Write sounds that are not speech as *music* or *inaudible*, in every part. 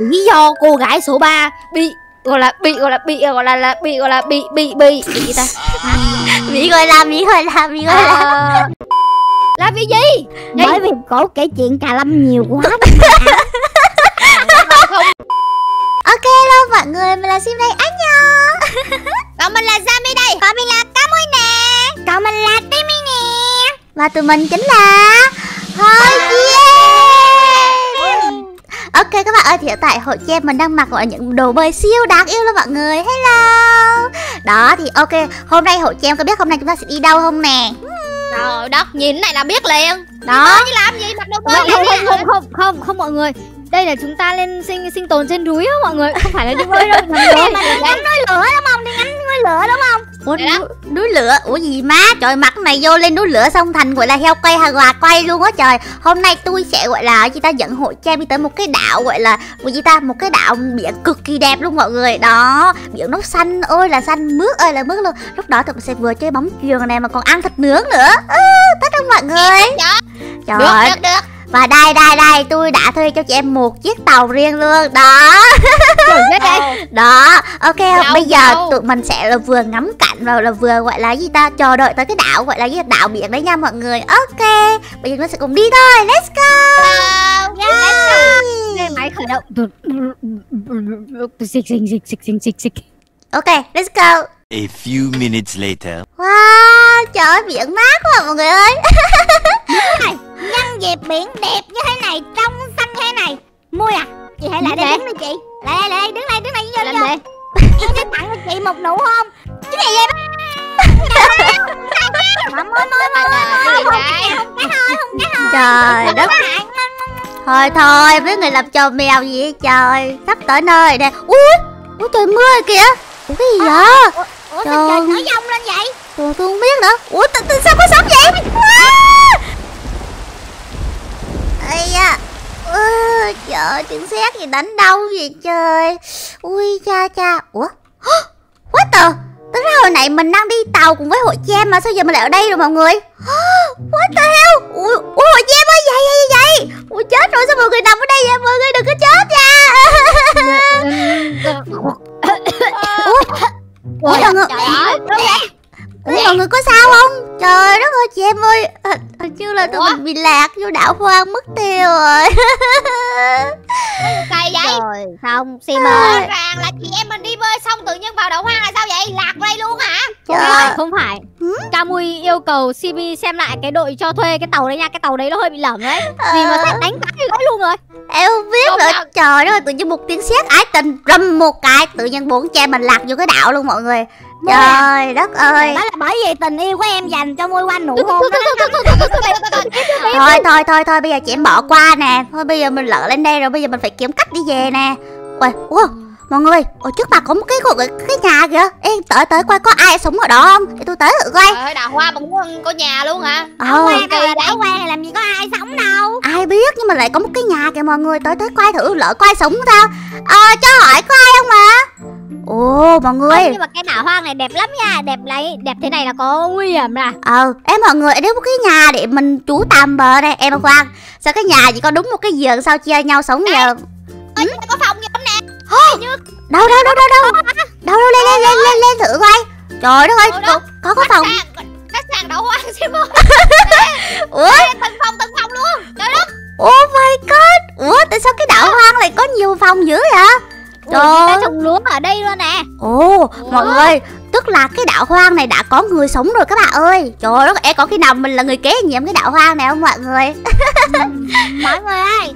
lý do cô gái số 3 bị gọi là bị gọi là bị gọi là là bị gọi là bị bị bị bị gì ta? *laughs* Bị gọi là bị gọi là bị gọi là. À, là vì gì? Bởi vì cổ kể chuyện cà lâm nhiều quá. *laughs* Ok hello mọi người mình là sim đây anh nhờ. *laughs* Còn mình là Zami đây. Còn mình là cá mui nè. Còn mình là timmy nè. Và tụi mình chính là thôi yeah ok các bạn ơi thì hiện tại hội che mình đang mặc gọi là những đồ bơi siêu đáng yêu luôn mọi người. Hello. Đó thì ok hôm nay hội che có biết hôm nay chúng ta sẽ đi đâu không nè? Trời đất nhìn này là biết liền. Đó. Chứ làm gì mặc đồ bơi không không không không không không mọi người. Đây là chúng ta lên sinh sinh tồn trên núi á mọi người. Không phải là đi bơi đâu. *laughs* Mà núi lửa đúng không Ủa, đó. núi, núi lửa. Ủa gì má? Trời mặt này vô lên núi lửa xong thành gọi là heo quay hay gà quay luôn á trời. Hôm nay tôi sẽ gọi là chị ta dẫn hội cha đi tới một cái đảo gọi là của chị ta? Một cái đảo biển cực kỳ đẹp luôn mọi người. Đó biển nó xanh. Ơi là xanh mướt ơi là mướt luôn. Lúc đó tụi mình sẽ vừa chơi bóng chuyền này mà còn ăn thịt nướng nữa. Ừ, thích không mọi người? trời Được được được và đây đây đây tôi đã thuê cho chị em một chiếc tàu riêng luôn. Đó. Đây *laughs* đó. Ok Đâu, bây giờ đâu. tụi mình sẽ là vừa ngắm cảnh và là vừa gọi là gì ta chờ đợi tới cái đảo gọi là gì đảo biển đấy nha mọi người. Ok. Bây giờ chúng ta sẽ cùng đi thôi. Let's go. Máy khởi động. Xịch xịch ok let's go. A few minutes later. wow trời ơi biển mát quá mọi người ơi *laughs* nhân dịp biển đẹp như thế này trong xanh thế này. Mui à? Chị hãy lại đây đứng đi chị. Lại đây lại đây đứng đây đứng đây vô vô. em sẽ tặng cho chị một nụ hôn? Cái này cái thôi thôi trời đất. thôi thôi với người làm trò mèo gì vậy trời? Sắp tới nơi nè. Ui ui trời mưa rồi kìa. Ủa cái gì vậy? ủa Trời. sao trời nổi dông lên vậy? Tôi, tôi không biết nữa. Ủa sao có sóng vậy Ây à, ừ, Trời ơi tiếng sét gì đánh đâu vậy trời? Ui cha cha. Ủa? What the? Tính ra hồi nãy mình đang đi tàu cùng với hội Jam mà sao giờ mình lại ở đây rồi mọi người? What the hell? Ui, ui hội Jam ơi vậy vậy vậy vô đảo hoang mất tiêu rồi. Cây vậy? Rồi xong sim Rõ ơi. ràng là chị em mình đi bơi xong tự nhiên vào đậu hoang là sao vậy? Lạc đây luôn hả? Không Trời phải không phải. Ừ? Camui yêu cầu CB xem lại cái đội cho thuê cái tàu đấy nha cái tàu đấy nó hơi bị lởm đấy. Vì mà sẽ đánh cái gãy luôn rồi. Em không biết nữa. Trời ơi tự nhiên một tiếng sét ái tình Râm một cái tự nhiên bốn cha mình lạc vô cái đảo luôn mọi người Trời đất ơi. Đó là bởi vì tình yêu của em dành cho môi quanh nụ hôn đó *laughs* Thôi thôi thôi thôi bây giờ chị em bỏ qua nè. Thôi bây giờ mình lỡ lên đây rồi bây giờ mình phải kiếm cách đi về nè. Ui, ủa, mọi người ở trước mặt có một cái cái, cái nhà kìa. Ê tới tới coi có ai sống ở đó không? Để tôi tới thử coi. Trời đào hoa mà muốn có nhà luôn hả? Ờ. Quan này đảo quan này làm gì có ai sống đâu. Ai biết nhưng mà lại có một cái nhà kìa mọi người. Tới tới coi thử lỡ coi sống sao? Ờ cho hỏi có ai không mà ồ mọi người. Nhưng mà cái đảo hoang này đẹp lắm nha. Đẹp lấy đẹp thế này là có nguy hiểm nè. Ờ em mọi người đến một cái nhà để mình trú tạm bờ đây em khoan sao cái nhà chỉ có đúng một cái giường sao chia nhau sống Ơi chúng ta có phòng không nè. Đâu đâu đâu đâu đâu? Đâu đâu lên lên lên lên lên thử coi. Trời đất ơi có có có phòng. Khách sạn đậu hoang xem ơi ủa? Từng phòng từng phòng luôn. Trời đất. Oh my god. Ủa tại sao cái đảo hoang lại có nhiều phòng dữ vậy Ui, người ta Trời. trồng lúa ở đây luôn nè Ồ, mọi người, tức là cái đảo hoang này đã có người sống rồi các bạn ơi. Trời đất ơi, có khi nào mình là người kế nhiệm cái đảo hoang này không mọi người? *laughs* mọi người ơi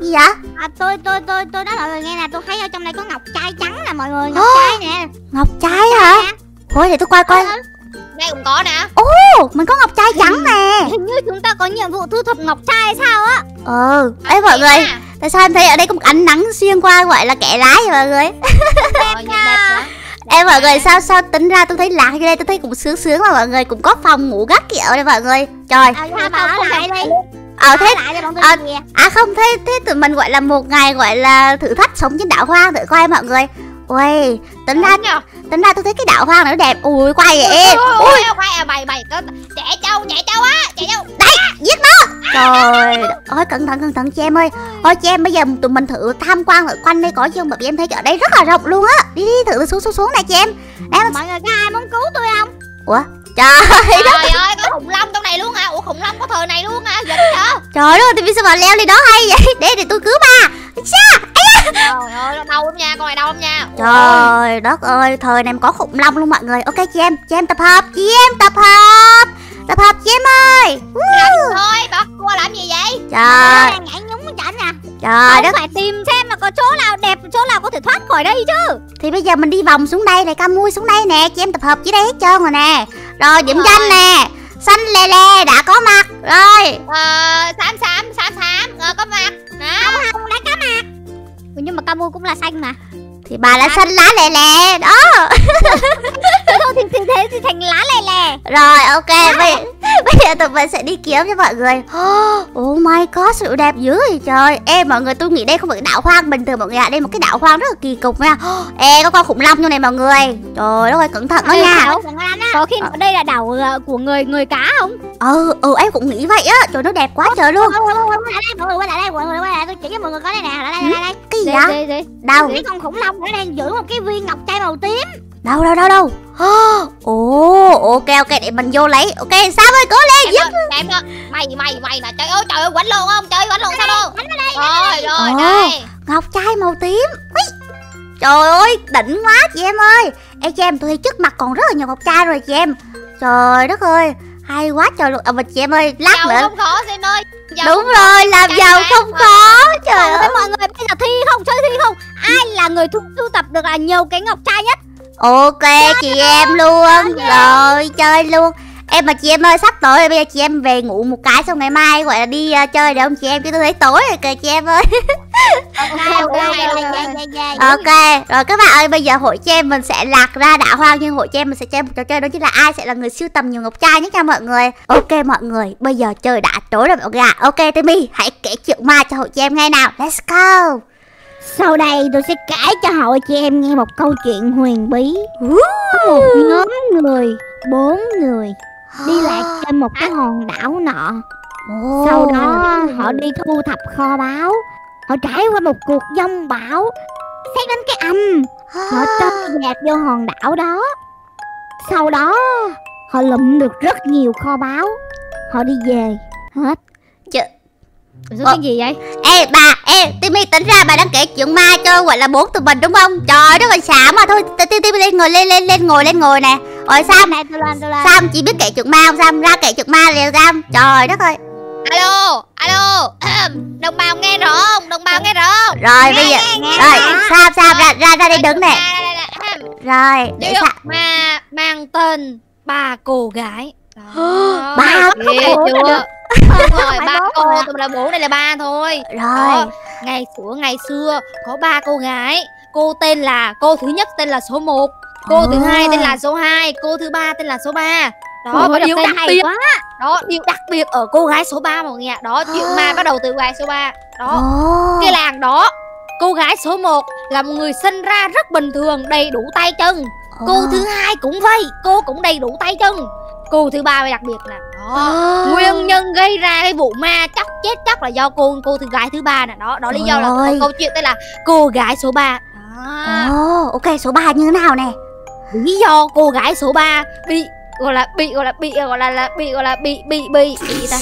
Gì vậy? à, tôi tôi tôi tôi nói mọi người nghe nè tôi thấy ở trong đây có ngọc trai trắng nè mọi người ngọc Ồ. trai nè Ngọc trai hả? Thôi để tôi coi coi. Đây cũng có nè Ồ, mình có ngọc trai trắng nè. hình như chúng ta có nhiệm vụ thu thập ngọc trai sao á Ừ, ê mọi người, À, tại sao em thấy ở đây có một ánh nắng xuyên qua gọi là kẻ lái vậy mọi người? *laughs* Quá. Em mọi người sao sao tính ra tôi thấy lạc như đây tôi thấy cũng sướng sướng mà mọi người cũng có phòng ngủ gác kiểu đây mọi người. Trời, à, đi. ờ thế à, À không thế thế tụi mình gọi là một ngày gọi là thử thách sống trên đảo hoang thử coi mọi người. ui tính ra tính ra tôi thấy cái đạo hoang này nó đẹp. Ui quay vậy em. ui ui. khoai à mày mày có trẻ trâu trẻ trâu á trẻ trâu. Giết nó. Trời. Ôi cẩn thận cẩn thận chị em ơi thôi chị em bây giờ tụi mình thử tham quan ở quanh đây có chứ bởi vì em thấy ở đây rất là rộng luôn á. Đi đi thử xuống xuống xuống này chị em. Em Mọi người có ai muốn cứu tôi không? ủa? Trời trời ơi có khủng long trong này luôn hả? Ủa khủng long có thời này luôn hả? Giận hả trời ơi thì sao mà leo lên đó hay vậy? Để để tôi cứu ba. Sa! trời ơi đau lắm nha con này đau lắm nha. Trời đất ơi thời này mà có khủng long luôn mọi người. Ok chị em chị em tập hợp chị em tập hợp tập hợp chị em ơi! Rảnh thôi bà cua làm gì vậy? Trời Đang nhảy nhúng chảnh à trời Không đất! phải tìm xem là có chỗ nào đẹp chỗ nào có thể thoát khỏi đây chứ. Thì bây giờ mình đi vòng xuống đây này ca mui xuống đây nè. Chị em tập hợp dưới đây hết trơn rồi nè. Rồi điểm danh nè. Xanh lè lè đã có mặt. Rồi! Ờ xám xám xám xám. Ờ, có mặt. Đó. Không đã có mặt. Ừ, Nhưng mà Camu cũng là xanh mà. Thì bà là xanh lá lè lè. Đó *laughs* Thì, thì thế thì thành lá lè lè rồi ok bây, bây giờ tụi mình sẽ đi kiếm cho mọi người oh my god sự đẹp dữ vậy trời em mọi người tôi nghĩ đây không phải đạo hoang bình thường mọi người ạ đây là một cái đạo hoang rất là kỳ cục nha ê có con khủng long trong này mọi người trời đất ơi cẩn thận đó Ê, nha có Có khi nào đây là đảo ờ, của người người cá không ừ ừ em cũng nghĩ vậy á trời nó đẹp quá trời luôn đây, mọi người quay lại đây, mọi người quay lại đây, tôi chỉ cho mọi người coi đây nè, lại đây, lại đây. cái gì Đây, đó đây, đây. đâu Cái con khủng long nó đang giữ một cái viên ngọc trai màu tím. đâu đâu đâu đâu ồ ok ok để mình vô lấy. Ok sao ơi cố lên em ơi em ơi mày mày mày nè trời ơi trời ơi quánh luôn không? Chơi quánh luôn sao đâu rồi rồi Ồ. đây. ngọc trai màu tím. Úi, trời ơi đỉnh quá chị em ơi. Ê chị em tôi thấy trước mặt còn rất là nhiều ngọc trai rồi chị em. Trời đất ơi hay quá trời luôn. À mà chị em ơi lát giàu nữa. không khó xem ơi. Giàu đúng không rồi làm giàu không khó. Trời Trời ơi ơi. mọi người bây giờ thi không chơi thi không. Ai là người thu, thu tập được là nhiều cái ngọc trai nhất ok chị em luôn rồi chơi luôn em mà chị em ơi sắp tối rồi bây giờ chị em về ngủ một cái xong ngày mai gọi là đi ờ, chơi được không chị em chứ tôi thấy tối rồi kìa chị em ơi Ok, ok, *laughs* ok, ok, rồi các bạn ơi, bây giờ hội cho em mình sẽ lạc ra đảo hoang nhưng hội cho em mình sẽ chơi một trò chơi đó chính là ai sẽ là người sưu tầm nhiều ngọc trai nhất nha mọi người. Ok mọi người, bây giờ trời đã tối rồi mọi người ạ. Ok Timmy, hãy kể chuyện ma cho hội cho em nghe nào. Let's go. Sau đây tôi sẽ kể cho hội chị em nghe một câu chuyện huyền bí. Có một nhóm người, bốn người đi *gasps* lạc trên một cái hòn đảo nọ. Sau đó họ đi thu thập kho báu. Họ trải qua một cuộc giông bão. Xét đến cái âm, *gasps* họ trôi dạt vô hòn đảo đó. Sau đó họ lụm được rất nhiều kho báu. Họ đi về hết. Rồi Ờ. cái gì vậy Ê bà, ê Timmy tính ra bà đang kể chuyện ma cho gọi là bốn tụi mình đúng không? Trời đất ơi xả mà thôi. Ti- Ti- Timmy lên ngồi lên lên lên ngồi lên ngồi nè. Rồi Sam, Này tôi lên tôi lên. Sam chỉ biết kể chuyện ma không Sam? Ra kể chuyện ma liền Sam. Trời đất ơi. alo alo *clears throat* đồng bào nghe rõ không đồng bào nghe rõ không Rồi bây giờ rồi Sam Sam ra ra ra đây đứng nè. Rồi, để Sam mà mang tên ba cô gái. *gasps* Ba cô gái. Không rồi Cô à? mình là bốn đây là ba thôi Rồi. Đó, ngày xưa ngày xưa có ba cô gái cô tên là cô thứ nhất tên là số 1 cô thứ Ồ. hai tên là số 2 cô thứ ba tên là số 3 đó và đặt điều tên đặc hay biệt quá. đó điều đặc biệt ở cô gái số 3 mọi người ạ đó chuyện ma bắt đầu từ cô gái số 3 đó Ồ. cái làng đó cô gái số 1 là một người sinh ra rất bình thường đầy đủ tay chân cô Ồ. thứ hai cũng vậy cô cũng đầy đủ tay chân cô thứ ba mới đặc biệt nè đó Ồ. nguyên nhân gây ra cái vụ ma chắc chết chắc là do cô cô thứ gái thứ ba nè. Đó đó lý do là ơi. câu chuyện tên là cô gái số 3 đó. Ồ, ok số 3 như thế nào nè? lý do cô gái số 3 bị gọi là bị gọi là bị gọi là, là bị gọi là bị bị bị bị gì ta?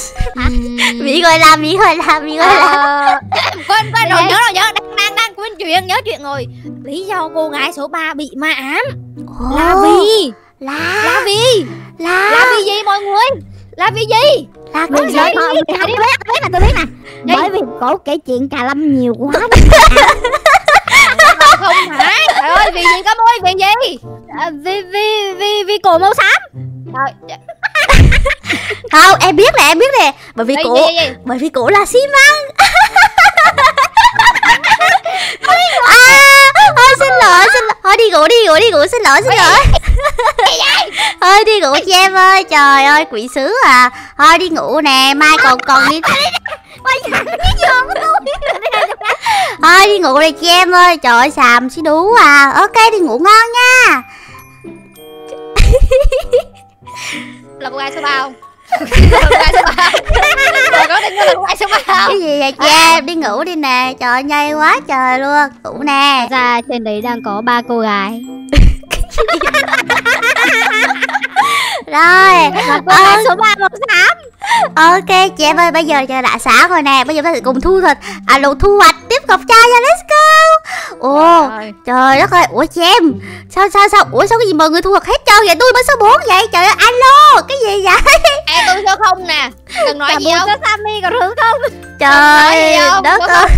Mỹ *laughs* gọi là Mỹ gọi là Mỹ gọi là. Ờ, quên quên rồi nhớ rồi nhớ đang đang đang quên chuyện nhớ chuyện rồi. Lý do cô gái số 3 bị ma ám. Là Ồ, vì. là là vì. là là vì gì mọi người? Là vì gì cái sợ gì? thôi, mình không biết, tôi biết nè, tôi biết nè. Bởi vì cổ kể chuyện cà lâm nhiều quá. không phải trời ơi vì gì có môi vì gì à, vì vì vì vì cổ màu xám trời Không, em biết nè, em biết nè. Bởi vì gì, cổ gì, gì? bởi vì cổ là xi măng. à, thôi xin lỗi, xin lỗi. Thôi đi ngủ đi ngủ đi ngủ xin lỗi xin lỗi. Thôi đi ngủ chị em ơi, trời ơi quỷ sứ à. Thôi đi ngủ nè, mai còn còn đi. Thôi đi ngủ đi chị em ơi. Trời ơi xàm xí đú à. Ok đi ngủ ngon nha. Là cô gái số ba không? Cái gì vậy chị em Đi ngủ đi nè. Trời nhây quá trời luôn. Ngủ nè. Ra trên đấy đang có ba cô gái *laughs* Rồi là cô gái số ba màu xám. Ok chị em ơi bây giờ trời đã sáng rồi nè. Bây giờ ta sẽ cùng thu hoạch À lục thu hoạch ngọc trai nha let's go. Ồ trời đất ơi. Ủa chị em Sao sao sao? Ủa sao cái gì mọi người thu hoạch hết trơn vậy? Tôi mới số 4 vậy. Trời ơi alo Cái gì vậy? *laughs* Ê tôi số không nè. Đừng nói cả gì không số Sammy còn hứng không? Trời đất số ơi.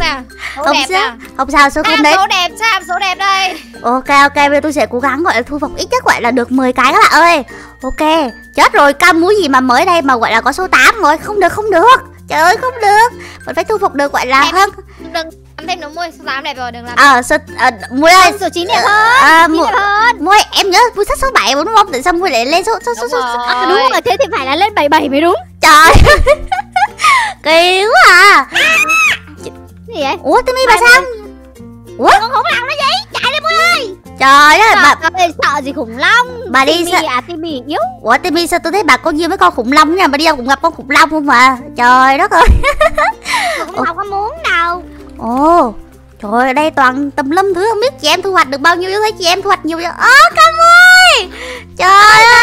không Không đẹp sao Không sao số không đấy. số đẹp Sam số đẹp đây. Ok ok bây giờ tôi sẽ cố gắng gọi là thu phục ít nhất gọi là được 10 cái các bạn ơi. Ok Chết rồi cam múi gì mà mới đây mà gọi là có số 8 rồi. Không được không được. Trời ơi không được. Mình phải thu phục được gọi là hơn. Đừng làm thêm nữa môi Số 8 đẹp rồi đừng làm Ờ số à, Mui ơi. số chín đẹp hơn à, Mui, hơn. Mui em nhớ vui sách số 7 đúng không Tại sao Mui lại lên số số số, số, à, đúng rồi thế thì phải là lên 77 mới đúng. Trời. *laughs* Kỳ quá à. Gì vậy? Ủa Timmy bà sao? Ủa? Con khủng long nó gì? Chạy lên Mui ơi. Trời ơi bà, ơi, sợ gì khủng long. Bà đi sao à Timmy yếu. Ủa Timmy sao tôi thấy bà có duyên với con khủng long nha? Bà đi đâu cũng gặp con khủng long không mà Trời đất ơi. Cũng không *laughs* có muốn đâu Ồ Trời ơi, ở đây toàn tùm lum thứ không biết chị em thu hoạch được bao nhiêu thấy chị em thu hoạch nhiều vậy? Ơ cam ơi! Trời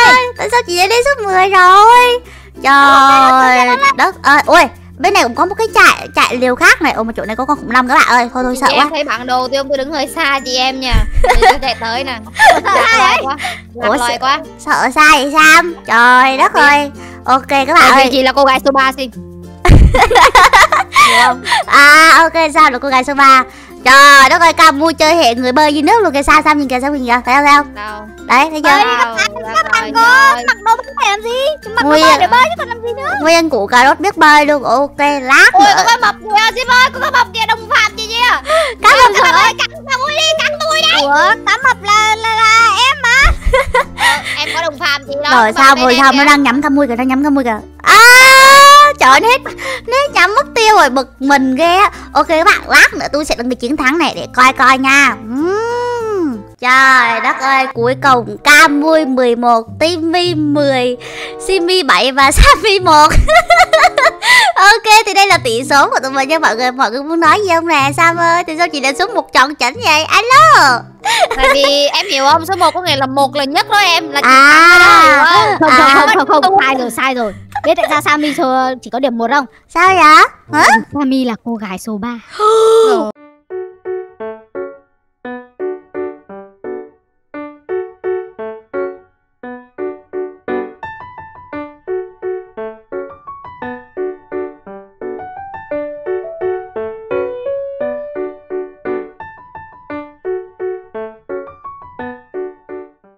ơi! Tại sao chị đã đến số 10 rồi? Trời đất ơi Ôi bên này cũng có một cái trại trại liều khác này. Ồ mà chỗ này có con khủng long các bạn ơi Thôi sợ Chị quá em thấy bản đồ tôi không tôi đứng hơi xa chị em nha. Tôi chạy tới nè. *laughs* Lạc quá Ủa, sợ- quá. Sợ sai vậy Sam Trời đất ơi. Ok các bạn Tại ơi. chị là cô gái số 3 xin *laughs* Hiểu không? À ok sao được cô gái số 3 Trời đất ơi cam mua chơi hệ người bơi dưới nước luôn kìa sao Sam nhìn kìa sao nhìn kìa Thấy không thấy không? Đâu. Đấy thấy chưa? Đâu. Lạc loài rồi mặc đồ bơi phải làm gì? Chúng mặc đồ bơi để bơi chứ còn làm gì nữa? Nguyên củ cà rốt biết bơi luôn Ok lát Ôi nữa. có con mập kìa Diệp ơi có con mập kìa đồng phạm Cảm ơn Các bạn ơi cắn tôi đi cắn tôi đi ủa tám mập là là là em mà Em có đồng phạm chị đó Rồi Con sao mập rồi sao? Nó kìa. đang nhắm cam mui kìa nó nhắm cam mui kìa. À trời hết. Nó nhắm mất tiêu rồi bực mình ghê á. Ok các bạn, lát nữa tôi sẽ đăng cái chiến thắng này để coi coi nha. Uhm. Trời đất ơi cuối cùng cam mui 11 Timmy 10 Simi 7 và *laughs* Sammy 1 *laughs* Ok thì đây là tỷ số của tụi mình nha mọi người. Mọi người muốn nói gì không nè? Sam ơi Thì sao chị đã xuống một tròn chỉnh vậy. Alo. Tại vì *laughs* em hiểu không? Số 1 có nghĩa là một là nhất đó em Là chị À. Hiểu không? Không À. không không không sai rồi sai rồi. Biết tại sao Sammy số chỉ có điểm một không? Sao vậy? Hả? Sammy là cô gái số 3 Ừ. *gasps*